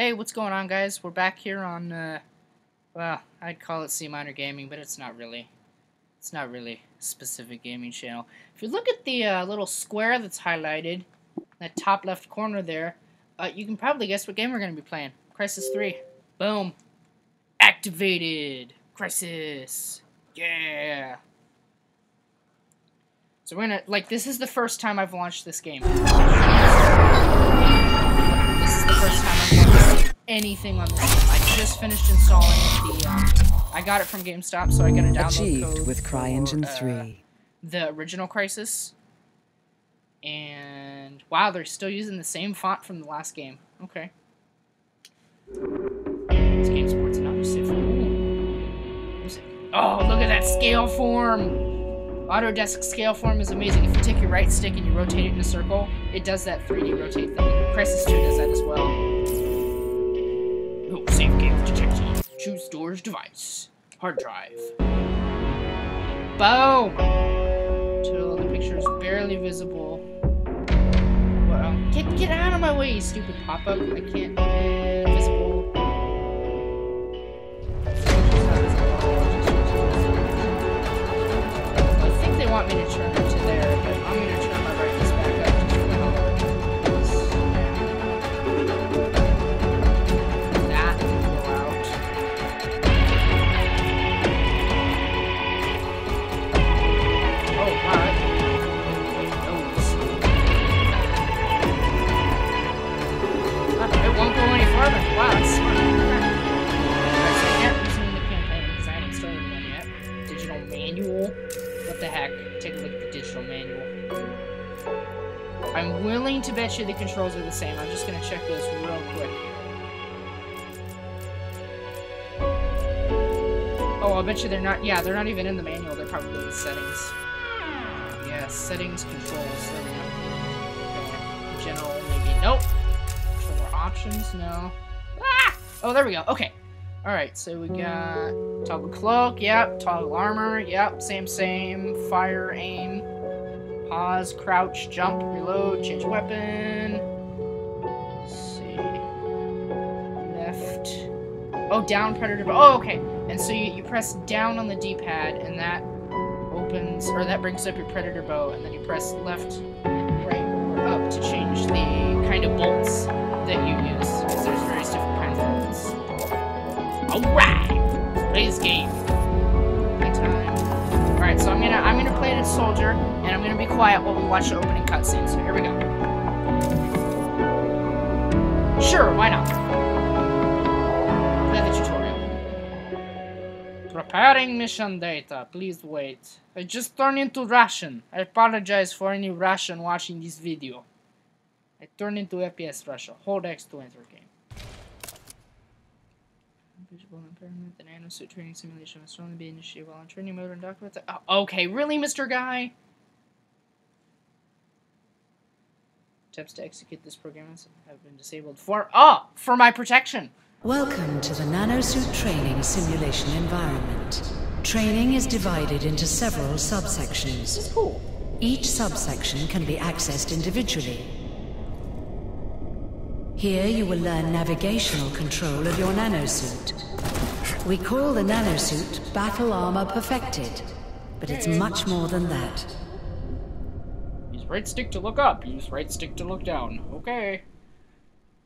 Hey, what's going on, guys? We're back here on, uh, well, I'd call it C Minor Gaming, but it's not really. It's not really a specific gaming channel. If you look at the uh, little square that's highlighted, that top left corner there, uh, you can probably guess what game we're going to be playing. Crysis 3. Boom. Activated. Crysis. Yeah. So we're gonna, like, this is the first time I've launched this game. This is the first time anything on this. I just finished installing the, um, I got it from GameStop, so I got a download Achieved code with CryEngine for, uh, 3. the original Crysis. And wow, they're still using the same font from the last game. Okay. This game supports an autosave. Music. Oh, look at that Scaleform! Autodesk Scaleform is amazing. If you take your right stick and you rotate it in a circle, it does that 3D rotate thing. Crysis 2 does that as well. Save game detected. Choose storage device. Hard drive. Boom! Till the picture is barely visible. What, um, get, get out of my way, you stupid pop-up. I can't. Uh, visible. I think they want me to turn to there, controls are the same. I'm just gonna check those real quick. Oh, I'll bet you they're not. Yeah, they're not even in the manual. They're probably in the settings. Yeah, settings, controls. There we go. Okay. General, maybe. Nope. Controller options, no. Ah! Oh, there we go. Okay. Alright, so we got toggle cloak, yep. Toggle armor, yep. Same, same. Fire, aim. Pause, crouch, jump, reload, change weapon. Oh, down predator. Oh, okay. And so you, you press down on the D-pad, and that opens, or that brings up your predator bow, and then you press left, right, or up to change the kind of bolts that you use. Because there's various different kinds of bolts. Alright! Play this game. Play time. Alright, so I'm gonna I'm gonna play it as soldier, and I'm gonna be quiet while we watch the opening cutscene. So here we go. Sure, why not? Preparing mission data. Please wait. I just turned into Russian. I apologize for any Russian watching this video. I turned into FPS Russia. Hold X to enter game. Visual impairment. The nanosuit training simulation must only be initiated while in training mode and documents. Oh, okay, really, Mr. Guy? Attempts to execute this program have been disabled for oh for my protection. Welcome to the Nanosuit Training Simulation Environment. Training is divided into several subsections. Each subsection can be accessed individually. Here you will learn navigational control of your nanosuit. We call the nanosuit Battle Armor Perfected, but it's much more than that. Use right stick to look up. Use right stick to look down. Okay.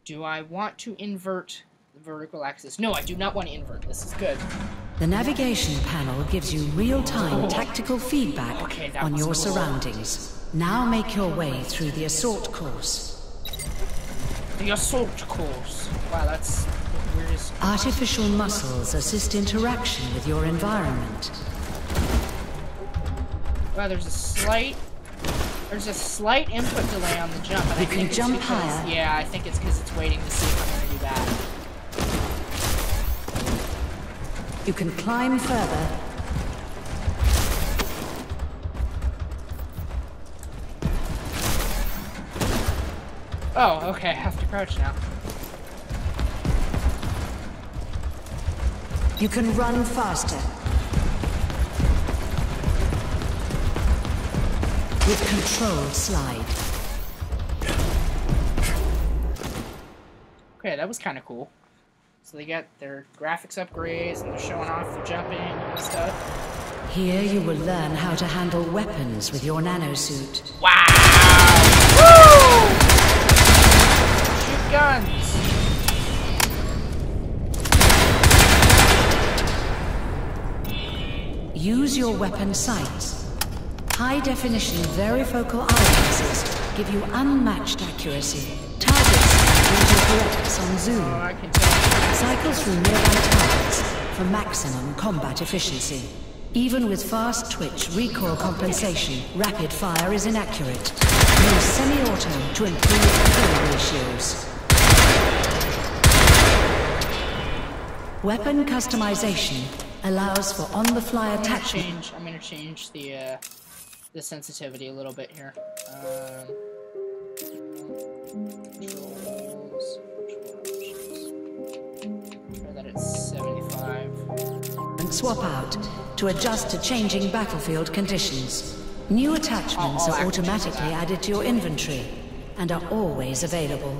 Do I want to invert vertical axis? No, I do not want to invert. This is good. The navigation panel gives you real-time Oh. tactical feedback Okay, on your cool. surroundings. Now make your way through the assault course. The assault course. Wow, that's the weirdest. Artificial muscles assist interaction with your environment. Wow, there's a slight. There's a slight input delay on the jump. You can jump because- higher. Yeah, I think it's because it's waiting to see if I'm gonna do that. You can climb further. Oh, okay. I have to crouch now. You can run faster. With controlled slide. Okay, that was kind of cool. So they got their graphics upgrades and they're showing off the jumping and stuff. Here you will learn how to handle weapons with your nanosuit. Wow! Woo! Shoot guns! Use your weapon sights. High definition varifocal eyewitnesses give you unmatched accuracy. Targets autocorrects on zoom. Oh, Cycle through nearby targets for maximum combat efficiency. Even with fast twitch recoil compensation, rapid fire is inaccurate. Use semi-auto to improve kill ratios. Weapon customization allows for on-the-fly attachment. change. I'm gonna change the uh, the sensitivity a little bit here. Um, swap out to adjust to changing battlefield conditions. New attachments are automatically added to your inventory and are always available.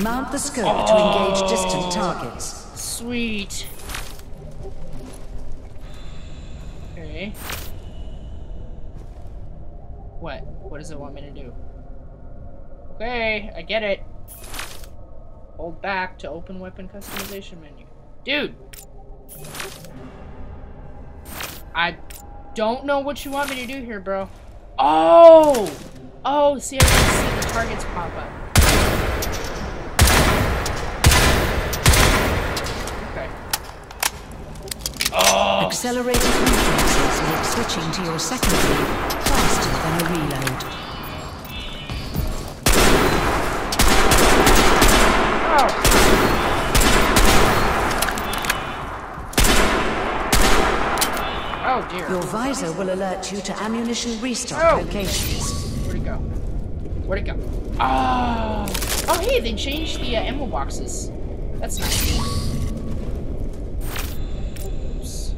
Mount the scope to engage distant targets. Sweet. Okay. What? What does it want me to do? Okay, I get it. Hold back to open weapon customization menu. Dude! I don't know what you want me to do here, bro. Oh! Oh, see, I can see the targets pop up. Okay. Oh! Accelerated reflexes make switching to your secondary faster than a reload. Your visor will alert you to ammunition restock Oh. locations. Where'd it go? Where'd it go? Oh! Oh hey, they changed the uh, ammo boxes. That's nice. Oops.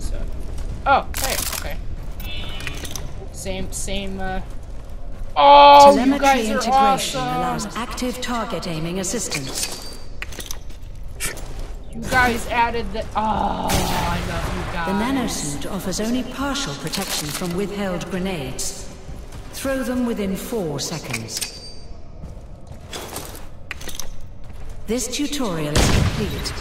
So. Oh, hey, okay. Same, same, uh... Oh, you Telemetry guys are integration awesome! allows active target aiming assistance. You guys added the... Oh, I love you guys. The nanosuit offers only partial protection from withheld grenades. Throw them within four seconds. This tutorial is complete.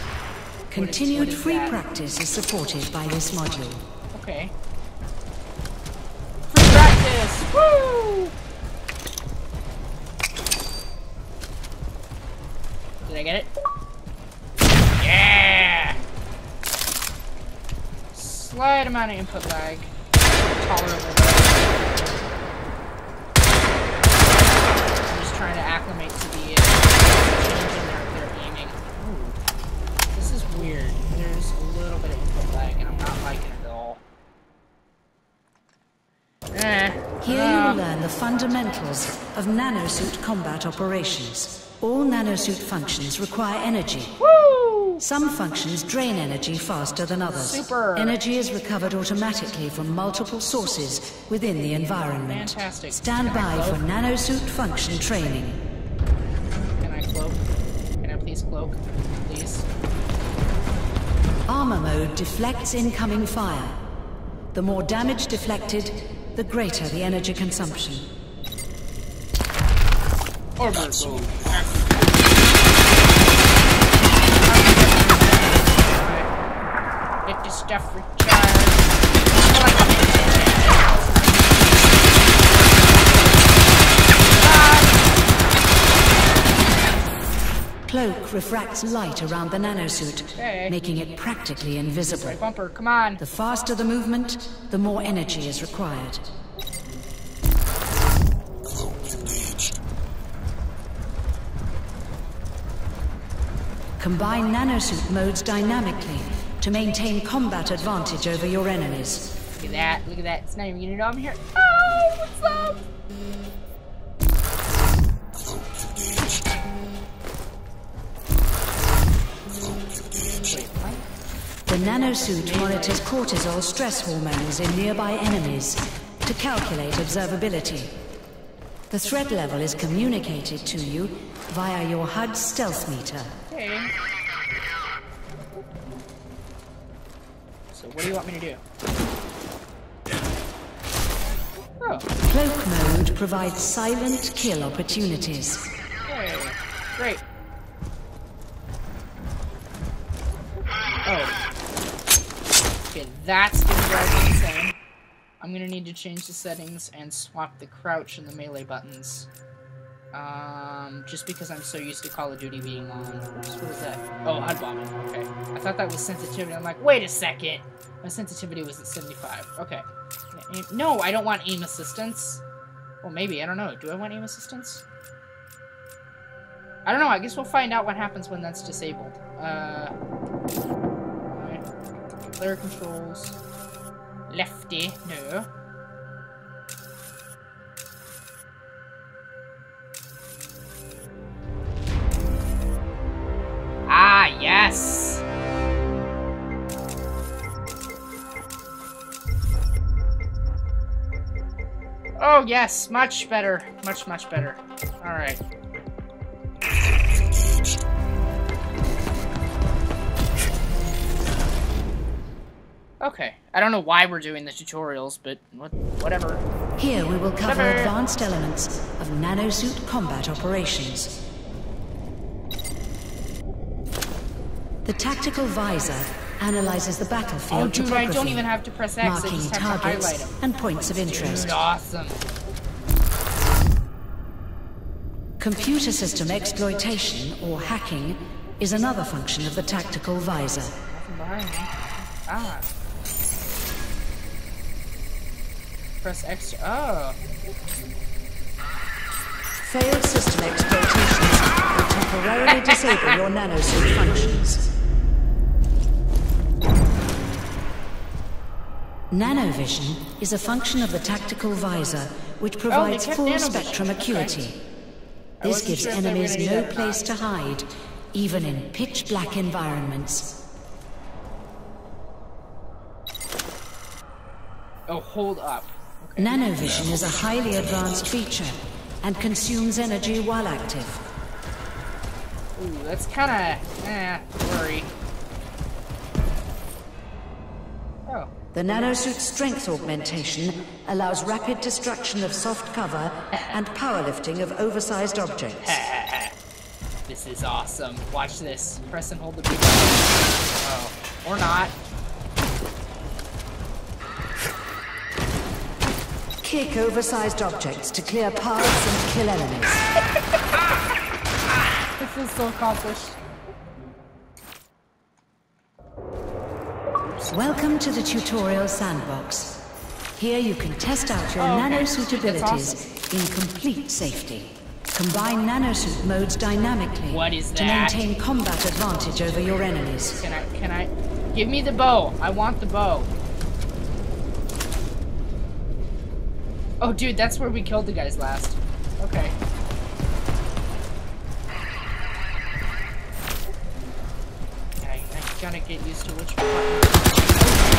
Continued is free that? practice is supported by this module. Okay. Free practice! Woo! Did I get it? Yeah! Slight amount of input lag. Tolerable. I'm just trying to acclimate to the uh, change in their, their aiming. Ooh. This is weird. There's a little bit of input lag, and I'm not liking it at all. Eh. Here you will learn the fundamentals of nanosuit combat operations. All nanosuit functions require energy. Woo! Some functions drain energy faster than others. Super. Energy is recovered automatically from multiple sources within the environment. Fantastic. Stand Can by for nanosuit function training. Can I cloak? Can I please cloak? Please. Armor mode deflects incoming fire. The more damage deflected, the greater the energy consumption. Armor mode. Get this stuff recharged. Cloak refracts light around the nanosuit, Okay. making it practically invisible. Right bumper, come on. The faster the movement, the more energy is required. Combine nanosuit modes dynamically to maintain combat advantage over your enemies. Look at that, look at that. It's not even gonna know I'm here. Oh, what's up? Wait, what? The nanosuit monitors cortisol stress hormones in nearby enemies to calculate observability. The threat level is communicated to you via your HUD stealth meter. Okay. What do you want me to do? Oh, Cloak mode provides silent kill opportunities. okay. Great. Oh. Okay, that's drive me insane. I'm gonna need to change the settings and swap the crouch and the melee buttons. Um, just because I'm so used to Call of Duty being on. What was that? Oh, HUD bombing. Okay. I thought that was sensitivity. I'm like, wait a second. My sensitivity was at 75. Okay. No, I don't want aim assistance. Well, maybe. I don't know. Do I want aim assistance? I don't know. I guess we'll find out what happens when that's disabled. Uh. Player controls. Lefty. No. Oh, yes, much better. Much, much better. Alright. Okay. I don't know why we're doing the tutorials, but what, whatever. Here we will cover Whatever. advanced elements of nanosuit combat operations. The tactical visor analyzes the battlefield Oh, dude, I don't even have to press X. I marking just have to highlight targets them. and points of interest. Dude, awesome. Computer system exploitation, or hacking, is another function of the tactical visor. Nothing behind me. Ah. Press X. Oh. Failed system exploitation will temporarily disable your nanosuit functions. Nanovision is a function of the tactical visor which provides kept full spectrum acuity. This gives sure if they were enemies no place to hide, even in pitch black environments. Oh, hold up. Okay. Nanovision is a highly advanced feature and consumes energy while active. Ooh, that's kind of eh, blurry. The nanosuit strength augmentation allows rapid destruction of soft cover and powerlifting of oversized objects. this is awesome. Watch this. Press and hold the B button. Oh, or not. Kick oversized objects to clear paths and kill enemies. This is so accomplished. Welcome to the tutorial sandbox. Here you can test out your Oh, okay. nanosuit That's abilities in complete safety. Combine nanosuit modes dynamically What is to maintain combat advantage over your enemies. Can I? Can I? Give me the bow. I want the bow. Oh, dude, that's where we killed the guys last. Okay. Gotta get used to which button.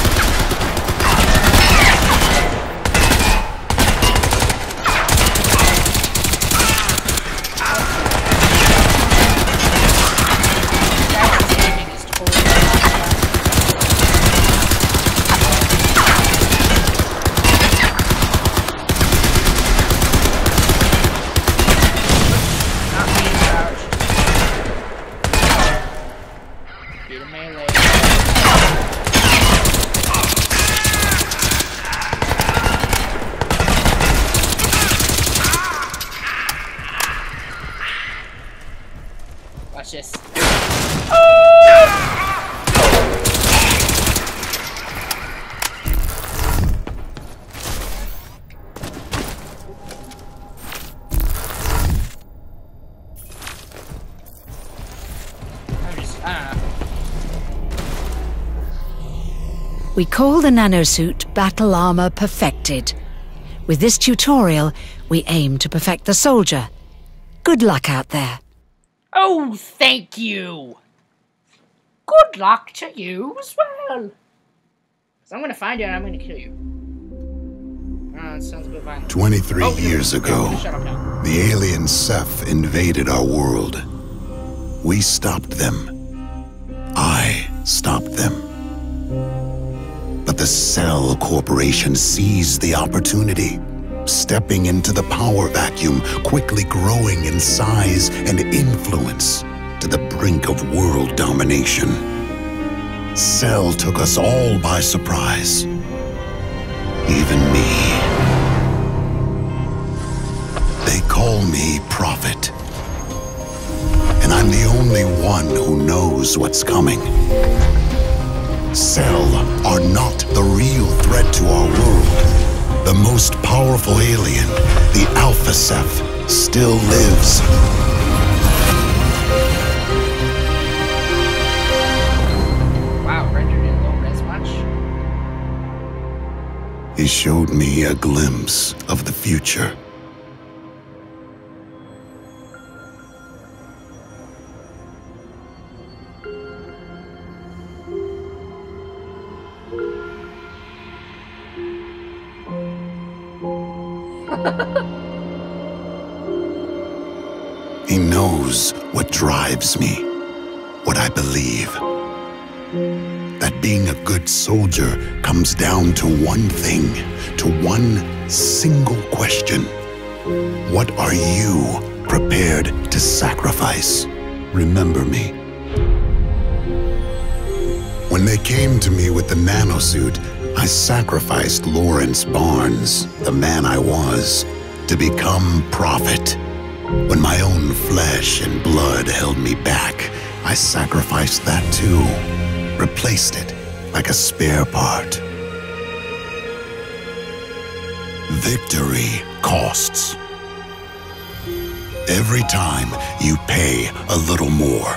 We call the nanosuit Battle Armor Perfected. With this tutorial, we aim to perfect the soldier. Good luck out there. Oh, thank you. Good luck to you as well. So I'm gonna find you and I'm gonna kill you. Uh, sounds a bit violent. 23 Oh, yeah. years ago, Shut the alien Ceph invaded our world. We stopped them. I stopped them. But the Cell Corporation seized the opportunity, stepping into the power vacuum, quickly growing in size and influence to the brink of world domination. Cell took us all by surprise. Even me. They call me Prophet. And I'm the only one who knows what's coming. Cell are not the real threat to our world. The most powerful alien, the Alpha Ceph, still lives. Wow, rendered in low res much. He showed me a glimpse of the future. Drives me, what I believe. That being a good soldier comes down to one thing, to one single question. What are you prepared to sacrifice? Remember me. When they came to me with the nanosuit, I sacrificed Lawrence Barnes, the man I was, to become Prophet. When my own flesh and blood held me back, I sacrificed that too. Replaced it like a spare part. Victory costs. Every time you pay a little more.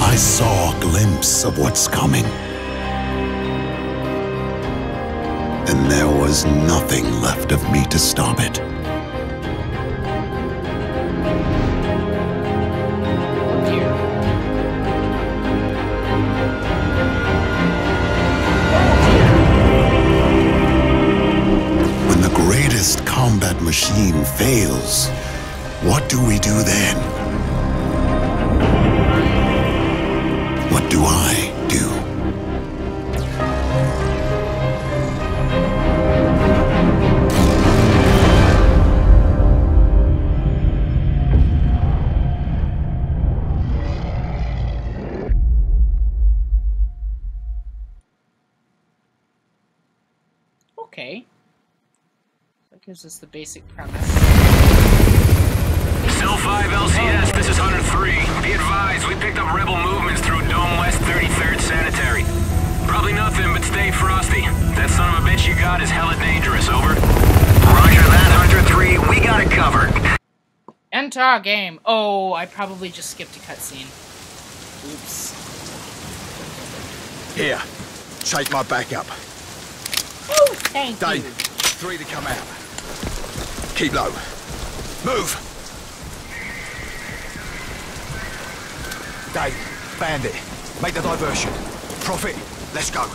I saw a glimpse of what's coming. And there was nothing left of me to stop it. When the greatest combat machine fails, what do we do then? What do I gives us the basic premise. Cell 5 LCS, this is Hunter 3. Be advised, we picked up rebel movements through Dome West 33rd Sanitary. Probably nothing, but stay frosty. That son of a bitch you got is hella dangerous, over. Roger that, Hunter 3. We got it covered. Enter game. Oh, I probably just skipped a cutscene. Oops. Here, take my back up. Oh, thank Dave, you. three to come out. Keep low. Move! Dave, Bandit, make the diversion. Prophet, let's go.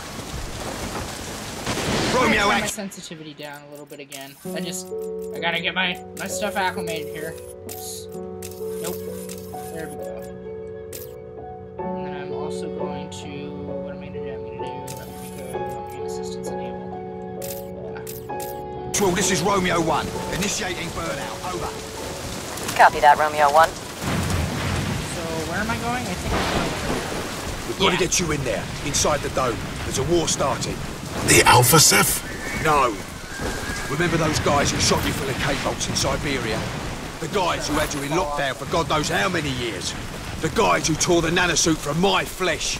Romeo, gonna my sensitivity down a little bit again. I just, I gotta get my my stuff acclimated here. Oops. Nope. There we go. And then I'm also going to, what am I gonna do? I'm gonna do, I'm gonna go assistance enabled. Yeah. Well, this is Romeo 1. Initiating burnout. Over. Copy that, Romeo 1. So where am I going? I think I'm going. We've got Yeah. to get you in there, inside the dome. There's a war starting. The Alpha Ceph? No. Remember those guys who shot you full of K-bolts in Siberia? The guys who had you in lockdown for God knows how many years? The guys who tore the nanosuit from my flesh?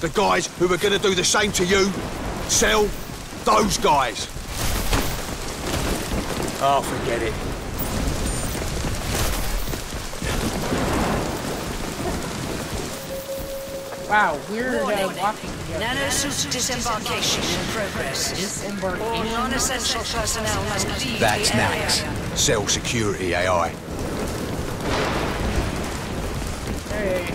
The guys who were gonna do the same to you? Sell Those guys. Oh, forget it. Wow, weird uh, walking together. Nanosuit disembarkation in progress. All Disembarkation. non-essential personnel must leave That's the area. Nax. Cell security AI. Hey.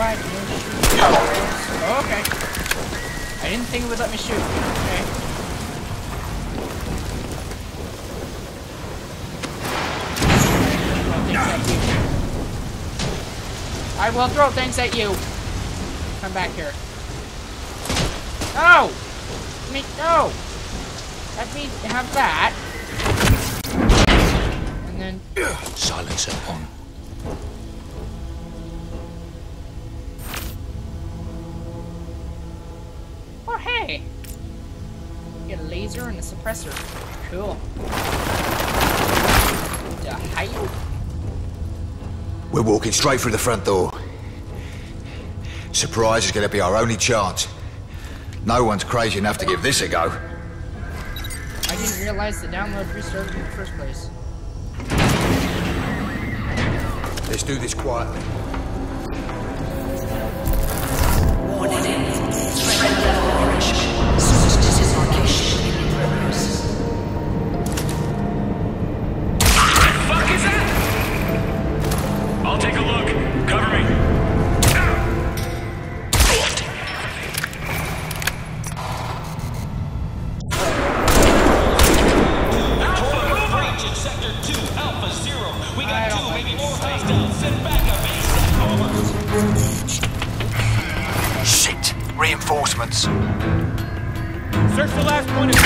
What? No shoot. Oh, okay. I didn't think it would let me shoot. Okay. I will throw things at you. Come back here. No! Let me, no! Let me have that. And then, Silencer on. A laser and a suppressor. Cool. We're walking straight through the front door. Surprise is gonna be our only chance. No one's crazy enough to give this a go. I didn't realize the download restarted in the first place. Let's do this quietly. Search the last point of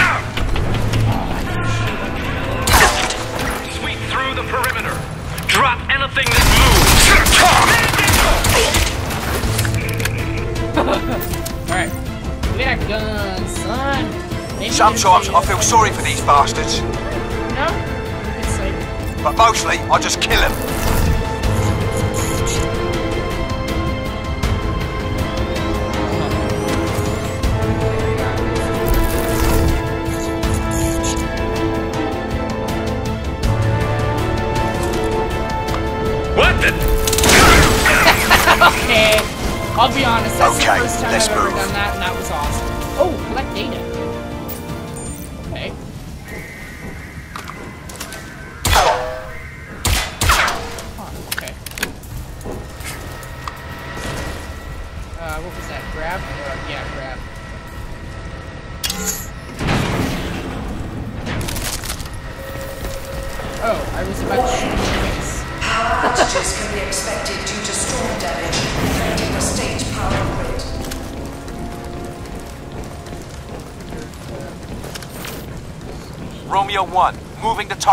Sweep through the perimeter. Drop anything that moves. Alright. We got guns, son. Maybe Sometimes I feel sorry for these bastards, No? But mostly I just kill them. Be honest, that's Okay, the first time let's I've ever move. done that,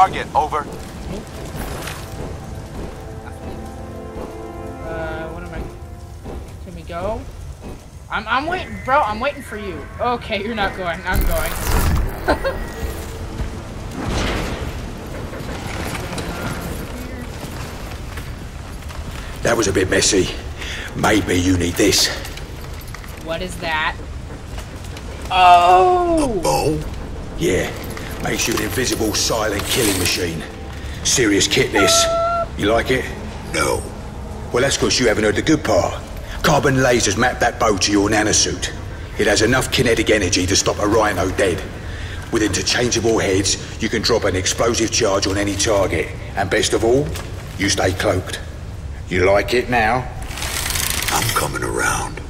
target, over. Uh, what am I? Can we go? I'm, I'm waiting, bro. I'm waiting for you. Okay, you're not going. I'm going. That was a bit messy. Maybe you need this. What is that? Oh! Oh? Yeah, makes you an invisible, silent killing machine. Serious kit, this. You like it? No. Well, that's because you haven't heard the good part. Carbon lasers map that bow to your nanosuit. It has enough kinetic energy to stop a rhino dead. With interchangeable heads, you can drop an explosive charge on any target. And best of all, you stay cloaked. You like it now? I'm coming around.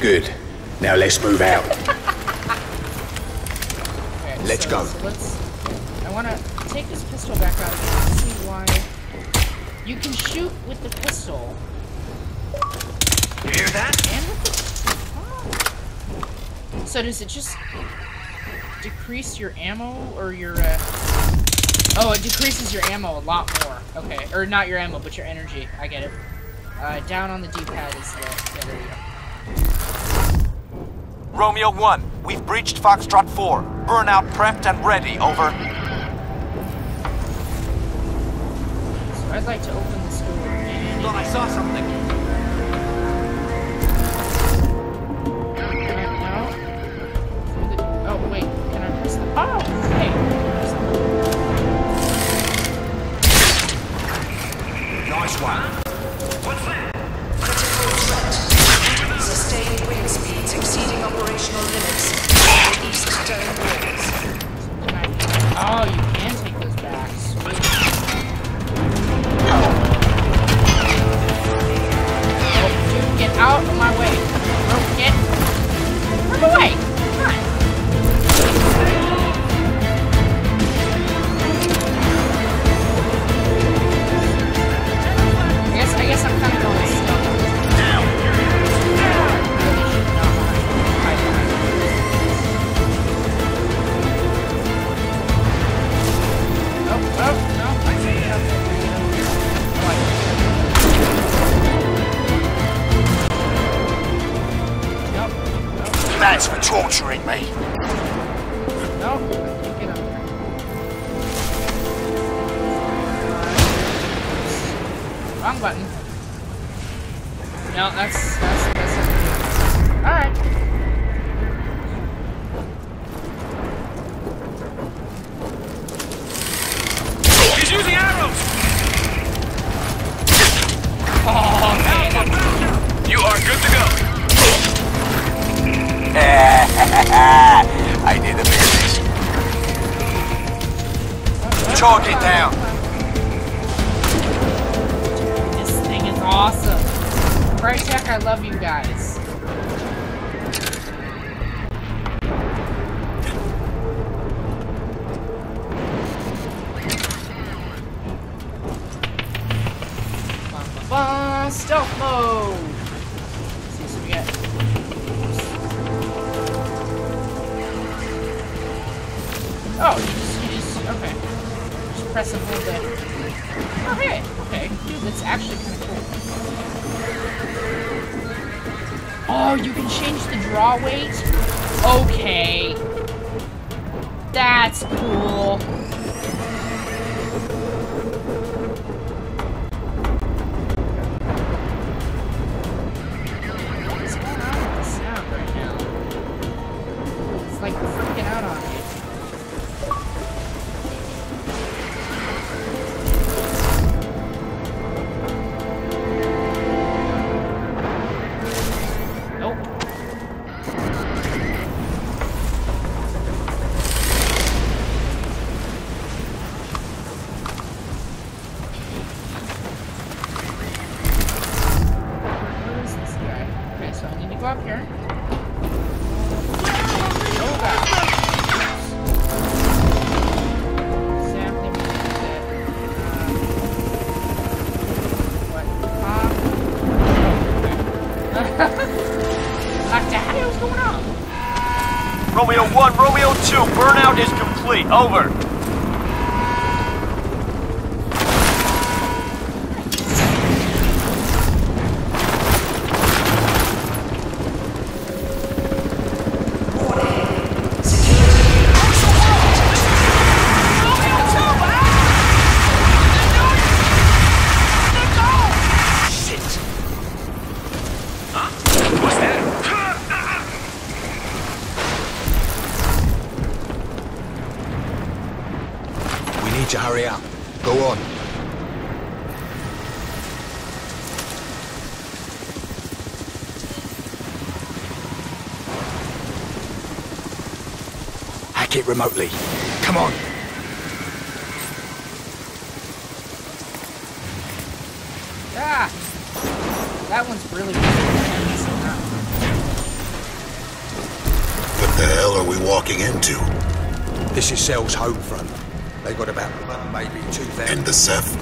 Good. Now let's move out. Okay, Let's so go. Let's. I want to take this pistol back out again and see why. You can shoot with the pistol. You hear that? And with the. Oh. So does it just decrease your ammo or your? Uh... Oh, it decreases your ammo a lot more. Okay, or not your ammo, but your energy. I get it. Uh, down on the D-pad is the. Yeah, there you go. Romeo 1, we've breached Foxtrot 4. Burnout prepped and ready, over. So I'd like to open this door. Thought I saw something. I did the business. Target down. This thing is awesome. Crytek, I love you guys. Stealth mode! Press Oh, hey. Okay. Dude, that's actually kind of cool. Oh, you can change the draw weight? Okay. That's cool. Is going on? Romeo 1, Romeo 2, burnout is complete. Over. It remotely. Come on. Ah! That one's really. What the hell are we walking into? This is Cell's home front. They got about one, maybe two thousand. And the Ceph?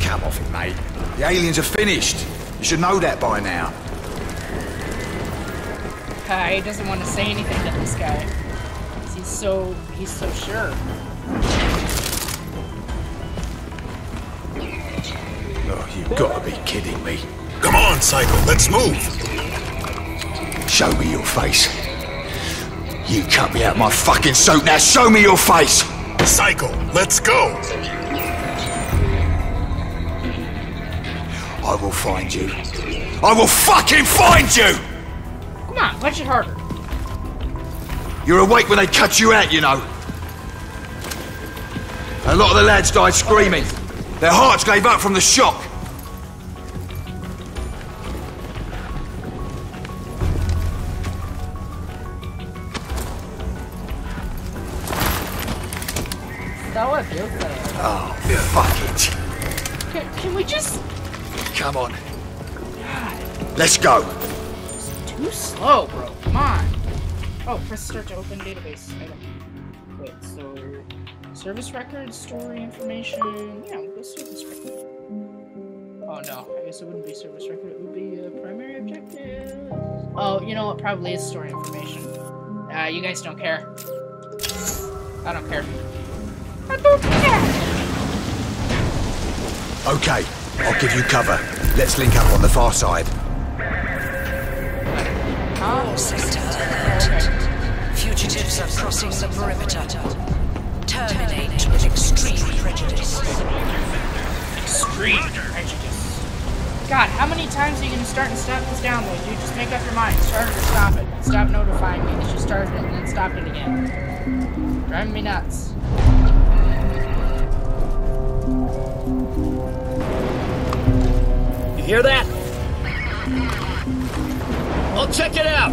Come off it, mate. The aliens are finished. You should know that by now. Uh, he doesn't want to say anything to this guy. He's so he's so sure. Oh, you've got to be kidding me. Come on, Psycho, let's move! Show me your face. You cut me out my fucking suit. Now show me your face. Psycho, let's go! I will find you. I will fucking find you! Come on, punch it harder. You're awake when they cut you out, you know. A lot of the lads died screaming. Their hearts gave up from the shock. Oh, fuck it. Can, can we just Come on. Let's go. Oh, press start to open database item. Wait, so service record, story information. Yeah, we'll go service record. Oh no, I guess it wouldn't be service record. It would be uh, primary objective. Oh, you know what? Probably is story information. Uh, you guys don't care. I don't care. I don't care. Okay, I'll give you cover. Let's link up on the far side. All sector alert. Fugitives are crossing the perimeter. Terminate with extreme prejudice. Extreme prejudice. God, how many times are you gonna start and stop this download, dude? Just make up your mind. Start it or stop it. Stop notifying me that you started it and then stopped it again. Driving me nuts. You hear that? I'll check it out.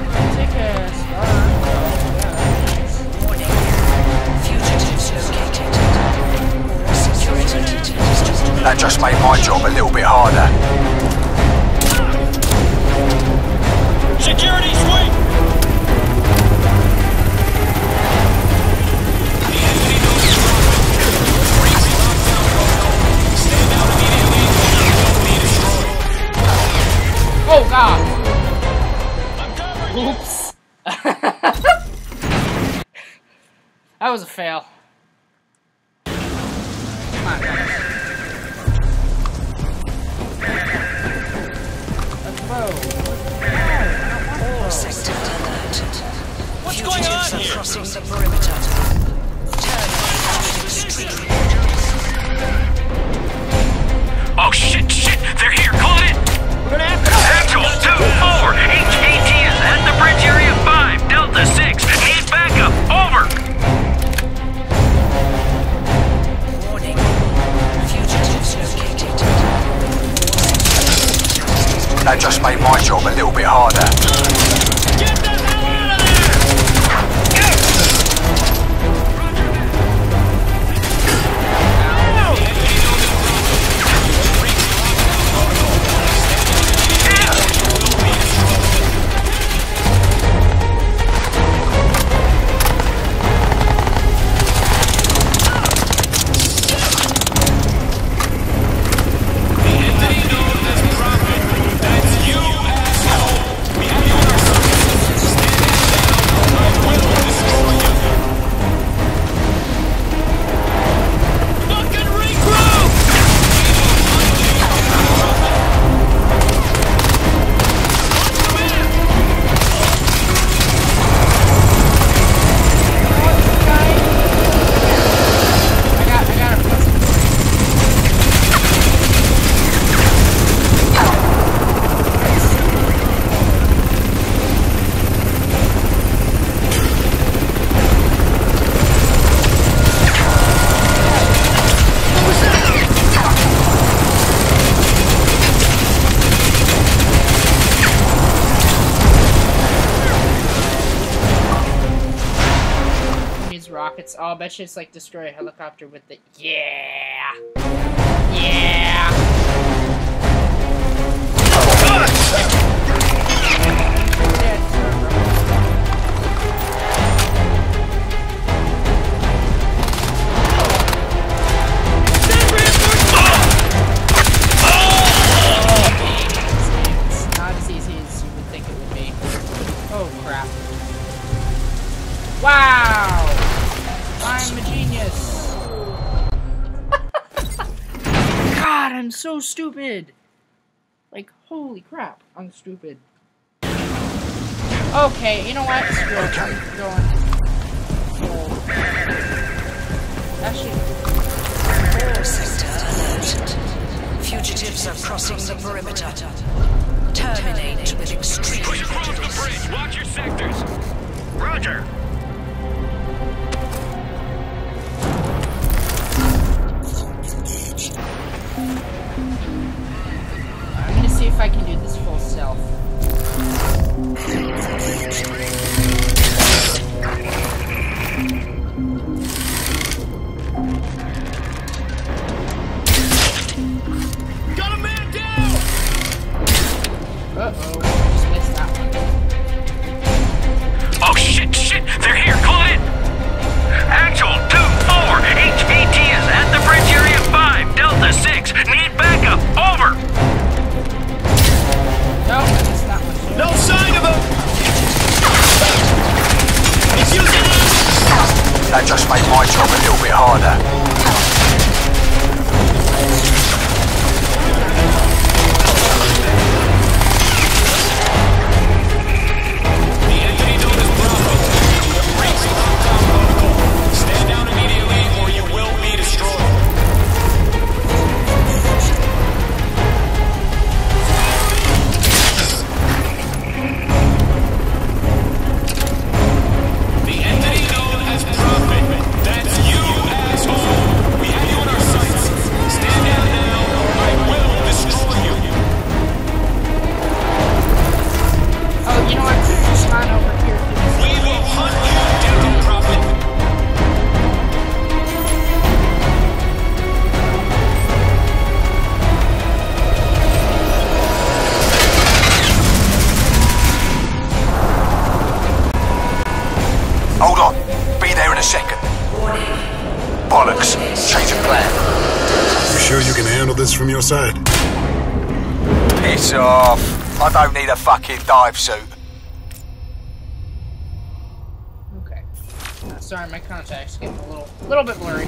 That just made my job a little bit harder. Security swing! Oh god! Oops. that was a fail. Come on, crossing the perimeter. Terminate with Oh shit, shit! They're here! Call it in! We're gonna have to... Actual 2-4! HAT is at the bridge area 5, Delta 6. Need backup. Over! warning. Fugitives located. That just made my job a little bit harder. Bet you it's like destroy a helicopter with the yeah, yeah. It's not as easy as you would think it would be. Oh crap. Wow! I'm a genius. God, I'm so stupid. Like, holy crap, I'm stupid. Okay, you know what? Screw it. Okay. I'm going. Oh. Actually, sector alert. Fugitives are crossing the perimeter. Terminate with extreme Push across the bridge. Watch your sectors. Roger. I'm gonna see if I can do this full stealth. That just made my job a little bit harder. Sure you can handle this from your side? Piss off. I don't need a fucking dive suit. Okay. Sorry, my contact's getting a little, little bit blurry.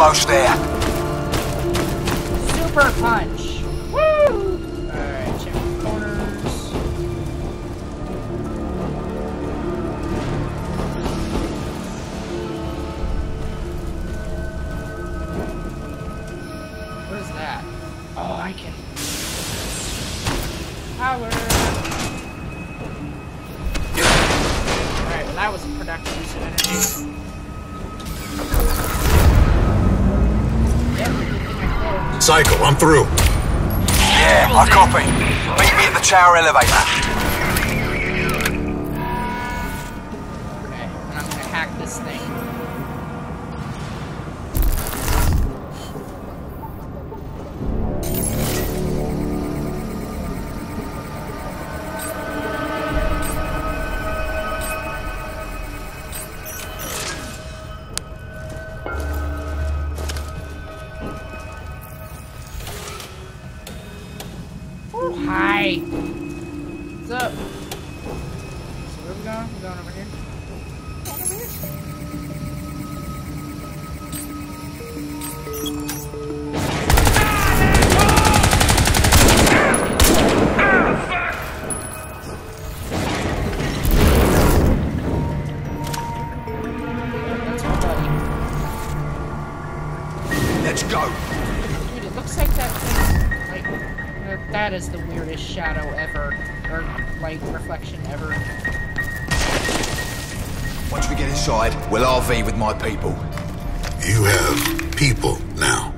Almost there. Me So where we going? We going over here? Going over here? We'll with my people. You have people now.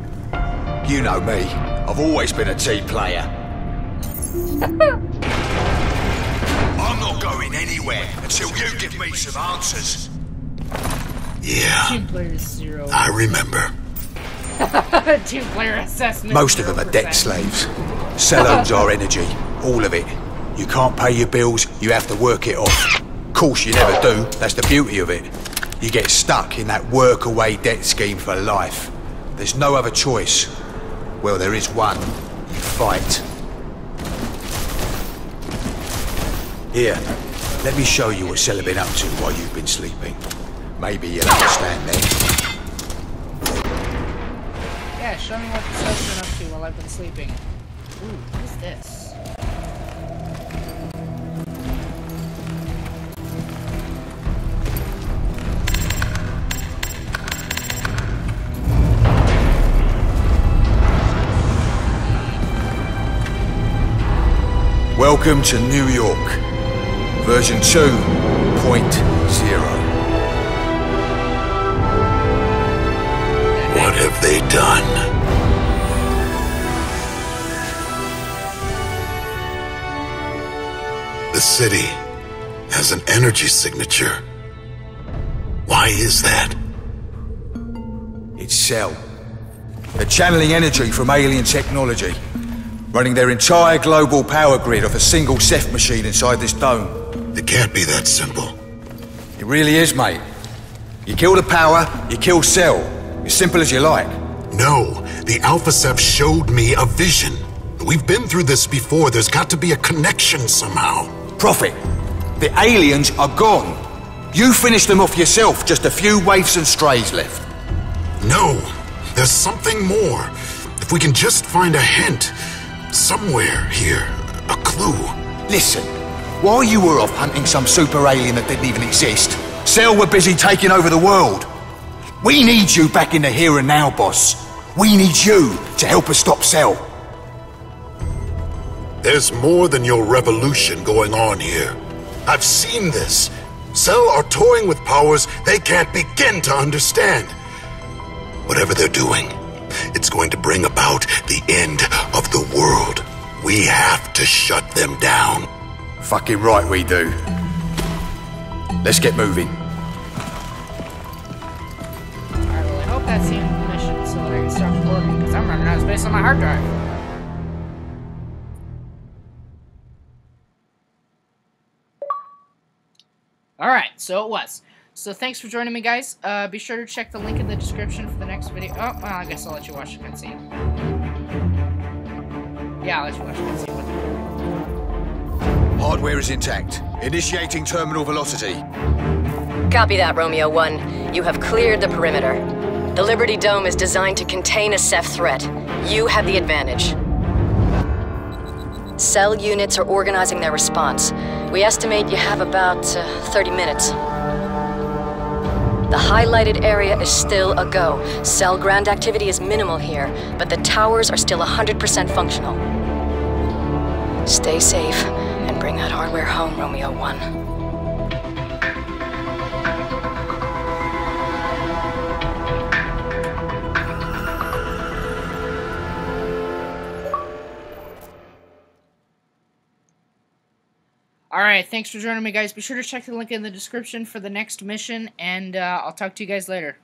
You know me. I've always been a team player. I'm not going anywhere until you give me some answers. Yeah, Team player zero. I remember. Team player assessment. Most of them are debt slaves. Cell owns our energy. All of it. You can't pay your bills, you have to work it off. Course you never do, that's the beauty of it. You get stuck in that work away debt scheme for life. There's no other choice. Well, there is one. You fight. Here, let me show you what Sella been up to while you've been sleeping. Maybe you'll understand then. Yeah, show me what has been up to while I've been sleeping. Ooh, what is this? Welcome to New York. Version 2.0. What have they done? The city has an energy signature. Why is that? It's Cell. They're channeling energy from alien technology, running their entire global power grid off a single Ceph machine inside this dome. It can't be that simple. It really is, mate. You kill the power, you kill Cell. As simple as you like. No, the Alpha Ceph showed me a vision. We've been through this before. There's got to be a connection somehow. Prophet, the aliens are gone. You finished them off yourself, just a few waifs and strays left. No, there's something more. If we can just find a hint, somewhere here, a clue. Listen, while you were off hunting some super alien that didn't even exist, Cell were busy taking over the world. We need you back in the here and now, boss. We need you to help us stop Cell. There's more than your revolution going on here. I've seen this. Cell are toying with powers they can't begin to understand. Whatever they're doing, it's going to bring about the end of the world. We have to shut them down. Fucking right we do. Let's get moving. Alright, well, I hope that's the end of the mission so that I can start recording, because I'm running out of space on my hard drive. Alright, so it was. So thanks for joining me, guys. Uh, be sure to check the link in the description for the next video. Oh, well, I guess I'll let you watch the cutscene. Yeah, I'll let you watch the cutscene. Hardware is intact. Initiating terminal velocity. Copy that, Romeo 1. You have cleared the perimeter. The Liberty Dome is designed to contain a Ceph threat. You have the advantage. Cell units are organizing their response. We estimate you have about uh, 30 minutes. The highlighted area is still a go. Cell ground activity is minimal here, but the towers are still 100% functional. Stay safe and bring that hardware home, Romeo 1. Alright, thanks for joining me, guys. Be sure to check the link in the description for the next mission, and uh, I'll talk to you guys later.